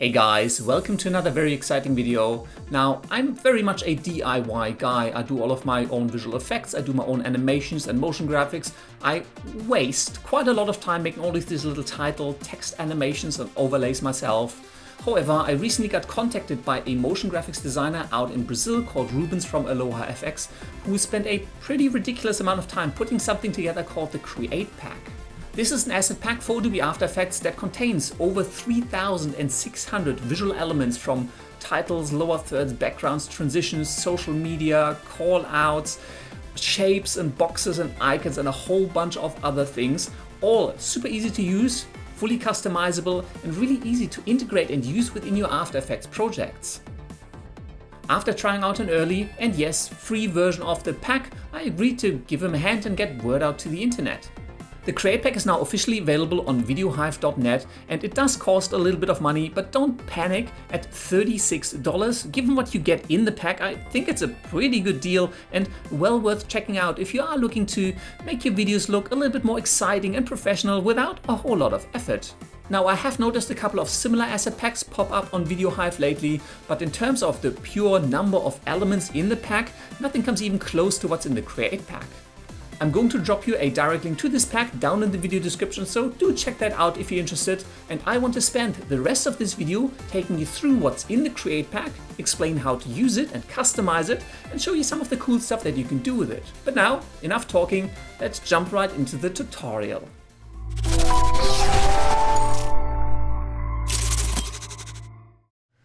Hey guys, welcome to another very exciting video. Now, I'm very much a DIY guy. I do all of my own visual effects, I do my own animations and motion graphics. I waste quite a lot of time making all these little title text animations and overlays myself. However, I recently got contacted by a motion graphics designer out in Brazil called Rubens from AlohaFX, who spent a pretty ridiculous amount of time putting something together called the Create Pack. This is an asset pack for Adobe After Effects that contains over 3,600 visual elements from titles, lower thirds, backgrounds, transitions, social media, call outs, shapes and boxes and icons and a whole bunch of other things. All super easy to use, fully customizable and really easy to integrate and use within your After Effects projects. After trying out an early and yes, free version of the pack, I agreed to give him a hand and get word out to the internet. The Create Pack is now officially available on videohive.net and it does cost a little bit of money, but don't panic at $36. Given what you get in the pack, I think it's a pretty good deal and well worth checking out if you are looking to make your videos look a little bit more exciting and professional without a whole lot of effort. Now I have noticed a couple of similar asset packs pop up on VideoHive lately, but in terms of the pure number of elements in the pack, nothing comes even close to what's in the Create Pack. I'm going to drop you a direct link to this pack down in the video description, so do check that out if you're interested. And I want to spend the rest of this video taking you through what's in the Create pack, explain how to use it and customize it, and show you some of the cool stuff that you can do with it. But now, enough talking, let's jump right into the tutorial.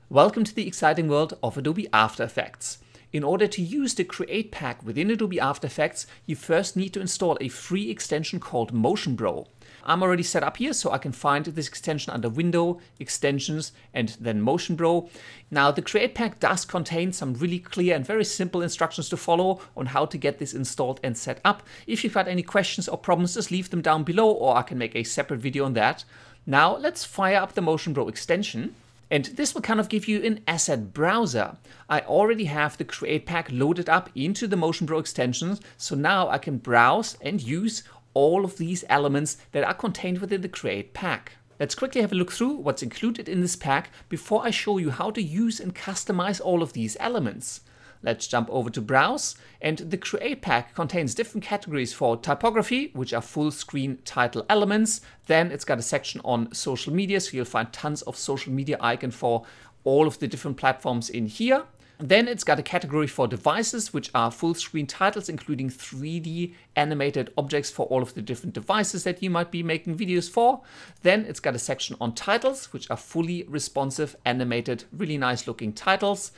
Welcome to the exciting world of Adobe After Effects. In order to use the Create pack within Adobe After Effects, you first need to install a free extension called Motion Bro. I'm already set up here, so I can find this extension under Window, Extensions, and then Motion Bro. Now, the Create Pack does contain some really clear and very simple instructions to follow on how to get this installed and set up. If you've got any questions or problems, just leave them down below, or I can make a separate video on that. Now, let's fire up the Motion Bro extension. And this will kind of give you an asset browser. I already have the Create Pack loaded up into the Motion Bro extensions, so now I can browse and use all of these elements that are contained within the Create Pack. Let's quickly have a look through what's included in this pack before I show you how to use and customize all of these elements. Let's jump over to Browse and the Create pack contains different categories for typography, which are full screen title elements. Then it's got a section on social media, so you'll find tons of social media icon for all of the different platforms in here. Then it's got a category for devices, which are full screen titles, including 3D animated objects for all of the different devices that you might be making videos for. Then it's got a section on titles, which are fully responsive, animated, really nice looking titles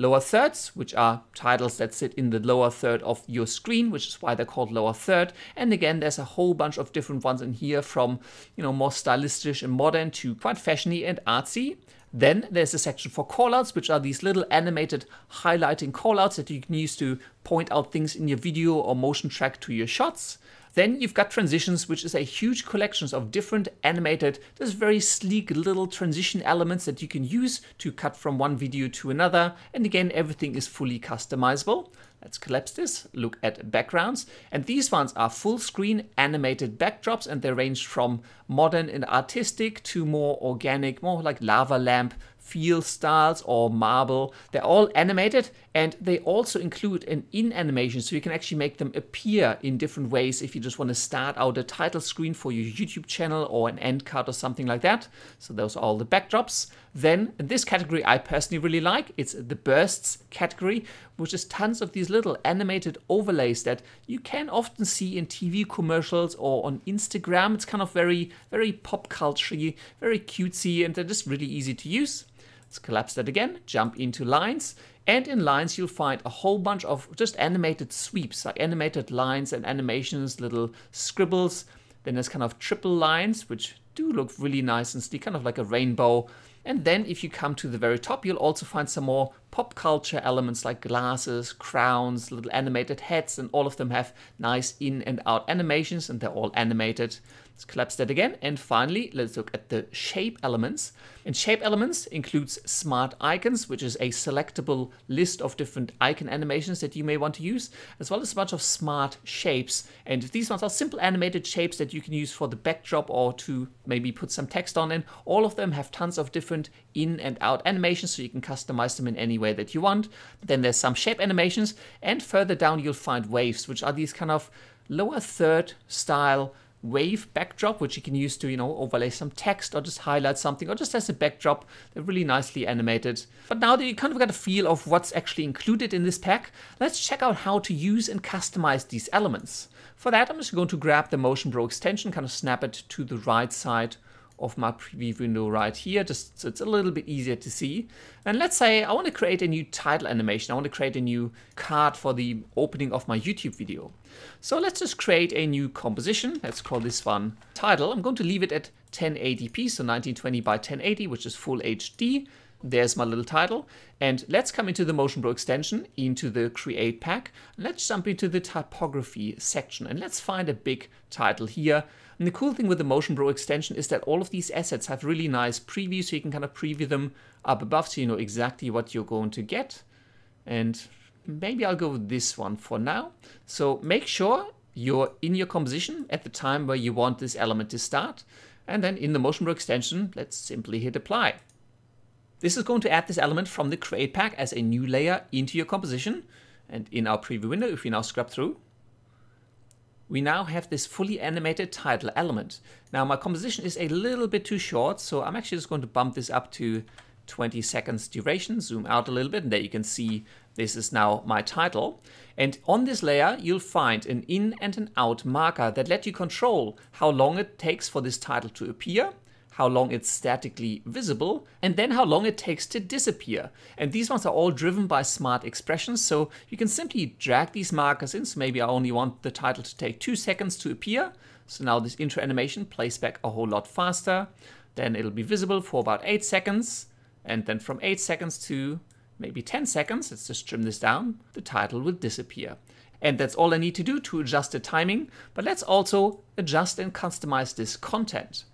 lower thirds, which are titles that sit in the lower third of your screen, which is why they're called lower third. And again, there's a whole bunch of different ones in here from, you know, more stylistish and modern to quite fashiony and artsy. Then there's a section for callouts, which are these little animated highlighting callouts that you can use to point out things in your video or motion track to your shots. Then you've got transitions, which is a huge collection of different animated, just very sleek little transition elements that you can use to cut from one video to another. And again, everything is fully customizable. Let's collapse this, look at backgrounds. And these ones are full screen animated backdrops and they range from modern and artistic to more organic, more like lava lamp feel styles or marble. They're all animated and they also include an in animation so you can actually make them appear in different ways if you just want to start out a title screen for your YouTube channel or an end card or something like that. So those are all the backdrops. Then this category I personally really like, it's the bursts category, which is tons of these little animated overlays that you can often see in TV commercials or on Instagram. It's kind of very, very pop culture very cutesy, and they're just really easy to use. Let's collapse that again, jump into lines. And in lines, you'll find a whole bunch of just animated sweeps, like animated lines and animations, little scribbles. Then there's kind of triple lines, which do look really nice and kind of like a rainbow. And then if you come to the very top, you'll also find some more pop culture elements like glasses, crowns, little animated heads, and all of them have nice in and out animations, and they're all animated. Let's collapse that again. And finally, let's look at the shape elements. And shape elements includes smart icons, which is a selectable list of different icon animations that you may want to use, as well as a bunch of smart shapes. And these ones are simple animated shapes that you can use for the backdrop or to maybe put some text on in. All of them have tons of different in and out animations, so you can customize them in any way that you want. Then there's some shape animations, and further down you'll find waves, which are these kind of lower third style wave backdrop, which you can use to, you know, overlay some text or just highlight something or just as a backdrop. They're really nicely animated. But now that you kind of got a feel of what's actually included in this pack, let's check out how to use and customize these elements. For that, I'm just going to grab the Motion Bro extension, kind of snap it to the right side of my preview window right here, just so it's a little bit easier to see. And let's say I want to create a new title animation. I want to create a new card for the opening of my YouTube video. So let's just create a new composition. Let's call this one title. I'm going to leave it at 1080p, so 1920 by 1080, which is full HD. There's my little title. And let's come into the Motion Bro extension, into the Create pack. Let's jump into the typography section and let's find a big title here. And the cool thing with the Motion Bro extension is that all of these assets have really nice previews, so you can kind of preview them up above so you know exactly what you're going to get. And maybe I'll go with this one for now. So make sure you're in your composition at the time where you want this element to start. And then in the Motion Bro extension, let's simply hit apply. This is going to add this element from the create pack as a new layer into your composition. And in our preview window, if we now scrub through, we now have this fully animated title element. Now my composition is a little bit too short, so I'm actually just going to bump this up to 20 seconds duration, zoom out a little bit, and there you can see this is now my title. And on this layer, you'll find an in and an out marker that let you control how long it takes for this title to appear, how long it's statically visible, and then how long it takes to disappear. And these ones are all driven by smart expressions, so you can simply drag these markers in. So maybe I only want the title to take two seconds to appear. So now this intro animation plays back a whole lot faster. Then it'll be visible for about eight seconds. And then from eight seconds to maybe 10 seconds, let's just trim this down, the title will disappear. And that's all I need to do to adjust the timing, but let's also adjust and customize this content.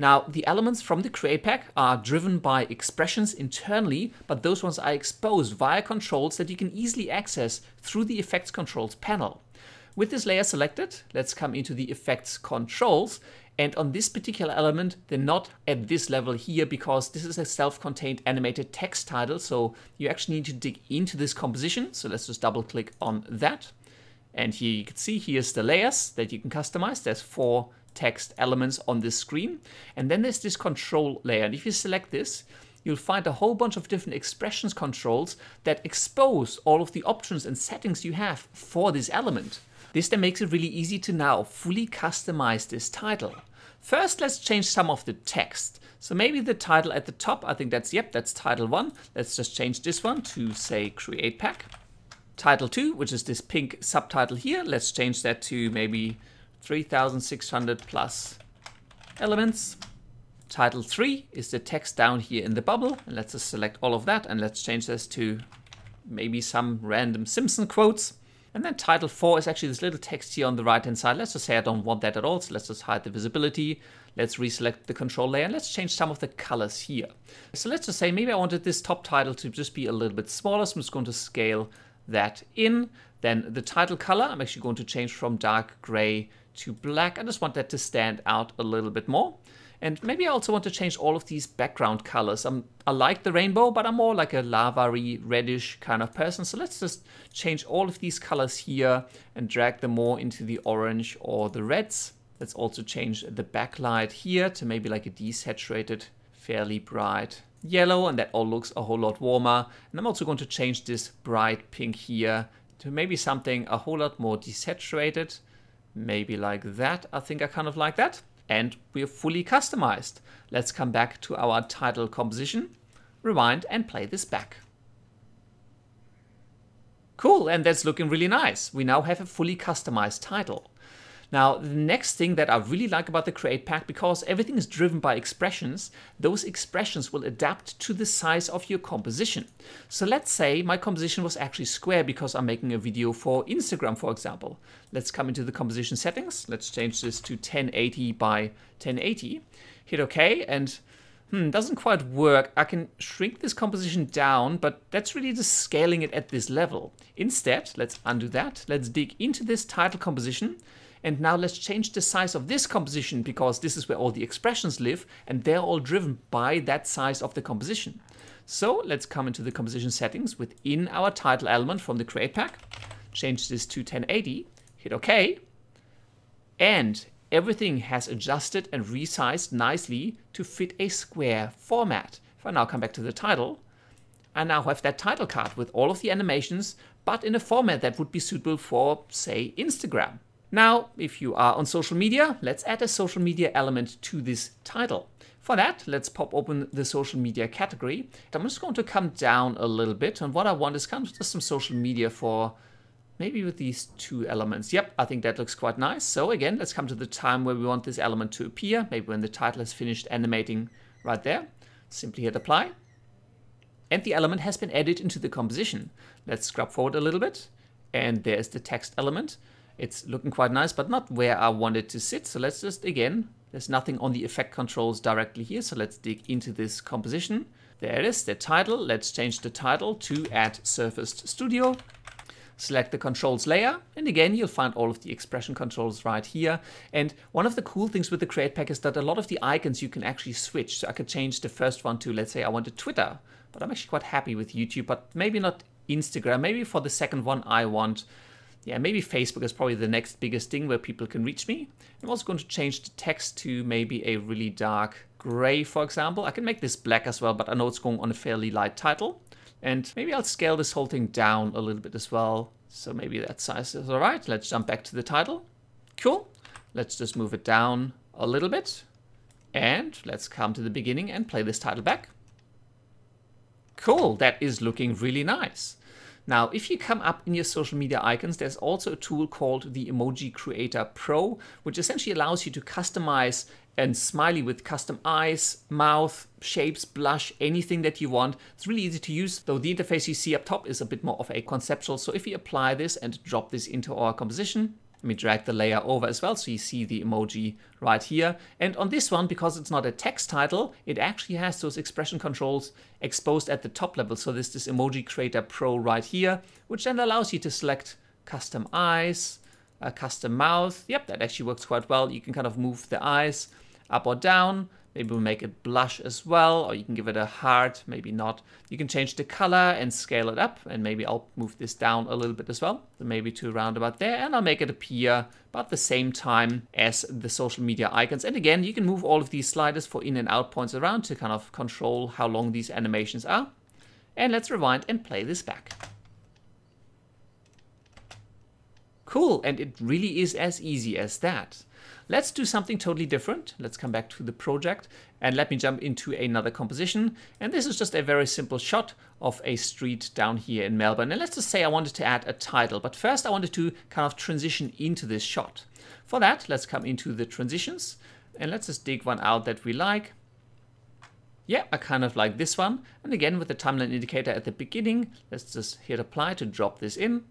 Now, the elements from the create pack are driven by expressions internally, but those ones are exposed via controls that you can easily access through the effects controls panel. With this layer selected, let's come into the effects controls. And on this particular element, they're not at this level here because this is a self-contained animated text title. So you actually need to dig into this composition. So let's just double click on that. And here you can see here's the layers that you can customize. There's four text elements on this screen. And then there's this control layer. And if you select this, you'll find a whole bunch of different expressions controls that expose all of the options and settings you have for this element. This then makes it really easy to now fully customize this title. First, let's change some of the text. So maybe the title at the top, I think that's, yep, that's title one. Let's just change this one to say create pack. Title two, which is this pink subtitle here, let's change that to maybe 3600 plus elements. Title 3 is the text down here in the bubble. And let's just select all of that and let's change this to maybe some random Simpson quotes. And then title 4 is actually this little text here on the right hand side. Let's just say I don't want that at all. So let's just hide the visibility. Let's reselect the control layer and let's change some of the colors here. So let's just say maybe I wanted this top title to just be a little bit smaller. So I'm just going to scale that in. Then the title color, I'm actually going to change from dark gray to black. I just want that to stand out a little bit more. And maybe I also want to change all of these background colors. I'm, I like the rainbow, but I'm more like a lava reddish kind of person. So let's just change all of these colors here and drag them more into the orange or the reds. Let's also change the backlight here to maybe like a desaturated, fairly bright yellow, and that all looks a whole lot warmer. And I'm also going to change this bright pink here to maybe something a whole lot more desaturated. Maybe like that. I think I kind of like that. And we're fully customized. Let's come back to our title composition, rewind and play this back. Cool, and that's looking really nice. We now have a fully customized title. Now, the next thing that I really like about the Create Pack, because everything is driven by expressions, those expressions will adapt to the size of your composition. So let's say my composition was actually square because I'm making a video for Instagram, for example. Let's come into the composition settings. Let's change this to 1080 by 1080. Hit OK, and hmm, doesn't quite work. I can shrink this composition down, but that's really just scaling it at this level. Instead, let's undo that. Let's dig into this title composition. And now let's change the size of this composition because this is where all the expressions live and they're all driven by that size of the composition. So let's come into the composition settings within our title element from the create pack, change this to 1080, hit OK, and everything has adjusted and resized nicely to fit a square format. If I now come back to the title, I now have that title card with all of the animations, but in a format that would be suitable for, say, Instagram. Now, if you are on social media, let's add a social media element to this title. For that, let's pop open the social media category. I'm just going to come down a little bit, and what I want is kind of just some social media for maybe with these two elements. Yep, I think that looks quite nice. So again, let's come to the time where we want this element to appear, maybe when the title has finished animating right there. Simply hit apply. And the element has been added into the composition. Let's scrub forward a little bit. And there's the text element. It's looking quite nice, but not where I want it to sit. So let's just, again, there's nothing on the effect controls directly here. So let's dig into this composition. There it is, the title. Let's change the title to Add Surfaced Studio. Select the controls layer, and again, you'll find all of the expression controls right here. And one of the cool things with the Create Pack is that a lot of the icons you can actually switch. So I could change the first one to, let's say I wanted Twitter, but I'm actually quite happy with YouTube, but maybe not Instagram. Maybe for the second one, I want yeah, maybe Facebook is probably the next biggest thing where people can reach me. I'm also going to change the text to maybe a really dark gray, for example. I can make this black as well, but I know it's going on a fairly light title. And maybe I'll scale this whole thing down a little bit as well. So maybe that size is all right. Let's jump back to the title. Cool. Let's just move it down a little bit. And let's come to the beginning and play this title back. Cool, that is looking really nice. Now, if you come up in your social media icons, there's also a tool called the Emoji Creator Pro, which essentially allows you to customize and smiley with custom eyes, mouth, shapes, blush, anything that you want. It's really easy to use, though the interface you see up top is a bit more of a conceptual. So if we apply this and drop this into our composition, let me drag the layer over as well so you see the emoji right here. And on this one, because it's not a text title, it actually has those expression controls exposed at the top level. So there's this Emoji Creator Pro right here, which then allows you to select custom eyes, a custom mouth. Yep, that actually works quite well. You can kind of move the eyes up or down. Maybe we'll make it blush as well, or you can give it a heart, maybe not. You can change the color and scale it up, and maybe I'll move this down a little bit as well, so maybe to around about there, and I'll make it appear about the same time as the social media icons. And again, you can move all of these sliders for in and out points around to kind of control how long these animations are. And let's rewind and play this back. Cool, and it really is as easy as that. Let's do something totally different. Let's come back to the project and let me jump into another composition. And this is just a very simple shot of a street down here in Melbourne. And let's just say I wanted to add a title, but first I wanted to kind of transition into this shot. For that, let's come into the transitions and let's just dig one out that we like. Yeah, I kind of like this one. And again, with the timeline indicator at the beginning, let's just hit apply to drop this in.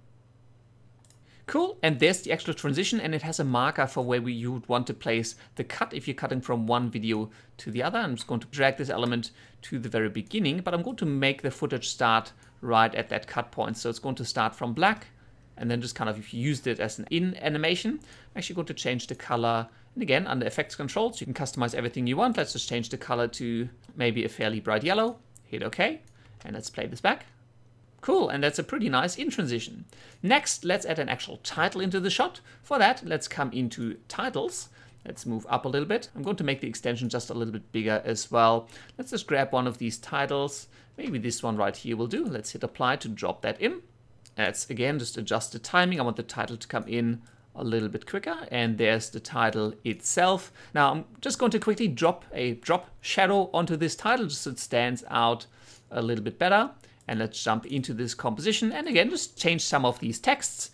Cool, and there's the actual transition and it has a marker for where we, you would want to place the cut if you're cutting from one video to the other. I'm just going to drag this element to the very beginning, but I'm going to make the footage start right at that cut point. So it's going to start from black and then just kind of if you used it as an in animation. I'm actually going to change the color. And again, under effects controls, you can customize everything you want. Let's just change the color to maybe a fairly bright yellow. Hit OK, and let's play this back. Cool, and that's a pretty nice in transition. Next, let's add an actual title into the shot. For that, let's come into titles. Let's move up a little bit. I'm going to make the extension just a little bit bigger as well. Let's just grab one of these titles. Maybe this one right here will do. Let's hit apply to drop that in. Let's again just adjust the timing. I want the title to come in a little bit quicker and there's the title itself. Now I'm just going to quickly drop a drop shadow onto this title just so it stands out a little bit better. And let's jump into this composition and again, just change some of these texts.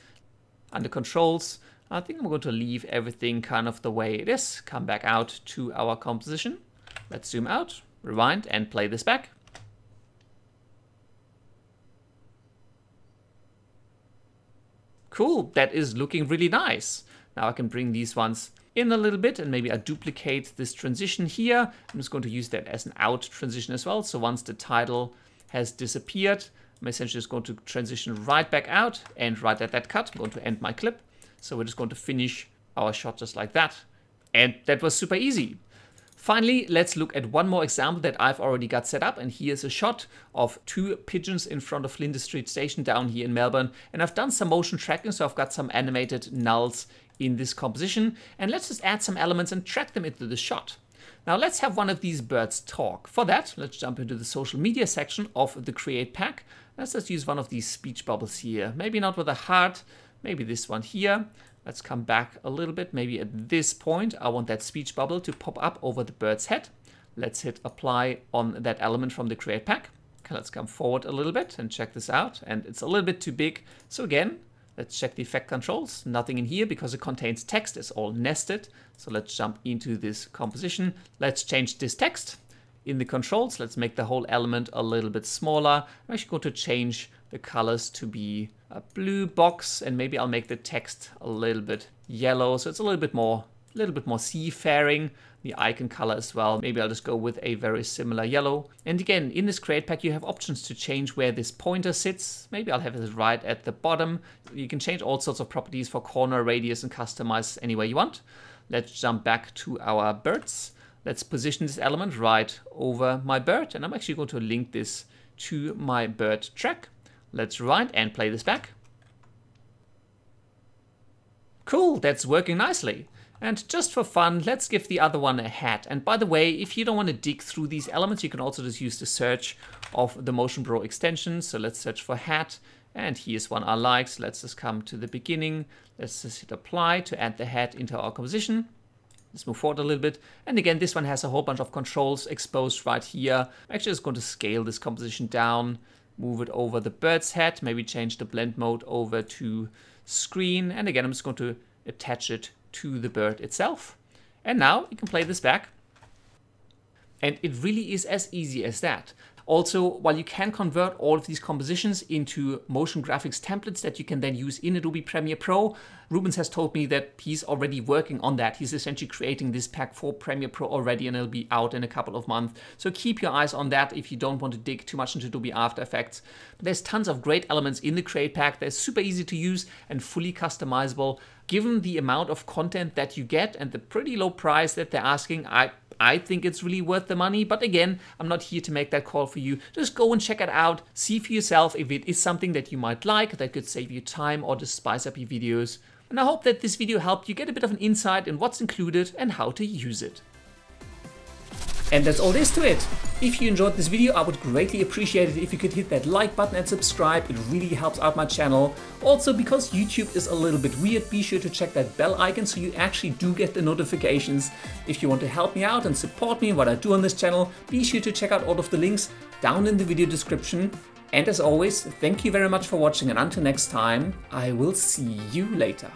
Under controls, I think I'm going to leave everything kind of the way it is. Come back out to our composition. Let's zoom out, rewind and play this back. Cool, that is looking really nice. Now I can bring these ones in a little bit and maybe I duplicate this transition here. I'm just going to use that as an out transition as well. So once the title has disappeared, I'm essentially just going to transition right back out and right at that cut, I'm going to end my clip. So we're just going to finish our shot just like that. And that was super easy. Finally, let's look at one more example that I've already got set up. And here's a shot of two pigeons in front of Flinders Street Station down here in Melbourne. And I've done some motion tracking, so I've got some animated nulls in this composition. And let's just add some elements and track them into the shot. Now let's have one of these birds talk. For that, let's jump into the social media section of the Create pack. Let's just use one of these speech bubbles here. Maybe not with a heart, maybe this one here. Let's come back a little bit. Maybe at this point, I want that speech bubble to pop up over the bird's head. Let's hit apply on that element from the create pack. Okay, let's come forward a little bit and check this out. And it's a little bit too big. So again, let's check the effect controls. Nothing in here because it contains text. It's all nested. So let's jump into this composition. Let's change this text. In the controls, let's make the whole element a little bit smaller. I'm actually going to change the colors to be a blue box and maybe I'll make the text a little bit yellow so it's a little bit more a little bit more seafaring. The icon color as well. Maybe I'll just go with a very similar yellow. And again in this create pack you have options to change where this pointer sits. Maybe I'll have it right at the bottom. You can change all sorts of properties for corner radius and customize any way you want. Let's jump back to our birds. Let's position this element right over my bird. And I'm actually going to link this to my bird track. Let's rewind and play this back. Cool, that's working nicely. And just for fun, let's give the other one a hat. And by the way, if you don't want to dig through these elements, you can also just use the search of the Motion Bro extension. So let's search for hat. And here's one I like. So let's just come to the beginning. Let's just hit apply to add the hat into our composition. Let's move forward a little bit. And again, this one has a whole bunch of controls exposed right here. I'm actually just going to scale this composition down move it over the bird's head, maybe change the blend mode over to screen. And again, I'm just going to attach it to the bird itself. And now you can play this back. And it really is as easy as that. Also, while you can convert all of these compositions into motion graphics templates that you can then use in Adobe Premiere Pro, Rubens has told me that he's already working on that. He's essentially creating this pack for Premiere Pro already and it'll be out in a couple of months. So keep your eyes on that if you don't want to dig too much into Adobe After Effects. But there's tons of great elements in the Create pack. They're super easy to use and fully customizable. Given the amount of content that you get and the pretty low price that they're asking, I I think it's really worth the money. But again, I'm not here to make that call for you. Just go and check it out. See for yourself if it is something that you might like, that could save you time or just spice up your videos. And I hope that this video helped you get a bit of an insight in what's included and how to use it. And that's all there is to it. If you enjoyed this video, I would greatly appreciate it if you could hit that like button and subscribe. It really helps out my channel. Also, because YouTube is a little bit weird, be sure to check that bell icon so you actually do get the notifications. If you want to help me out and support me in what I do on this channel, be sure to check out all of the links down in the video description. And as always, thank you very much for watching and until next time, I will see you later.